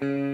Can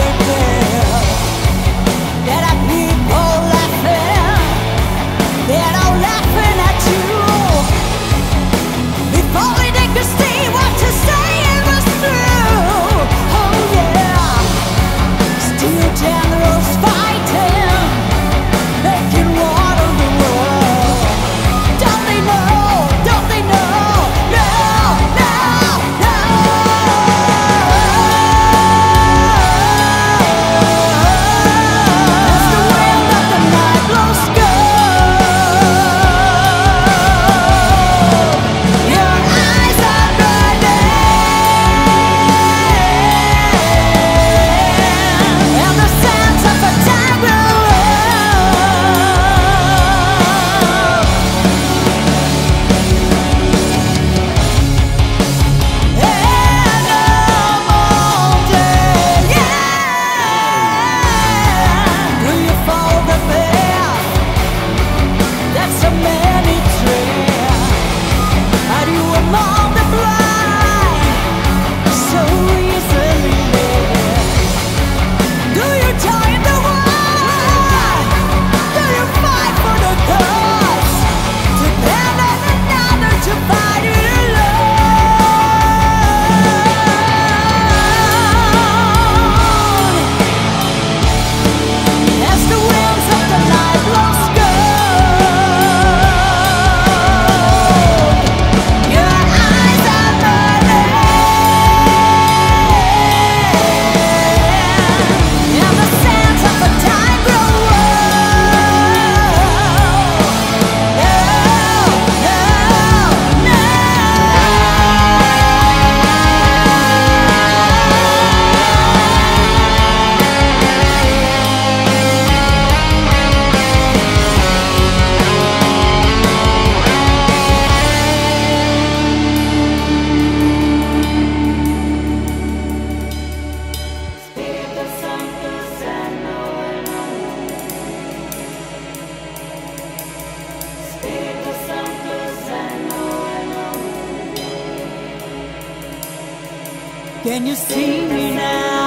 tell your Can you see me now?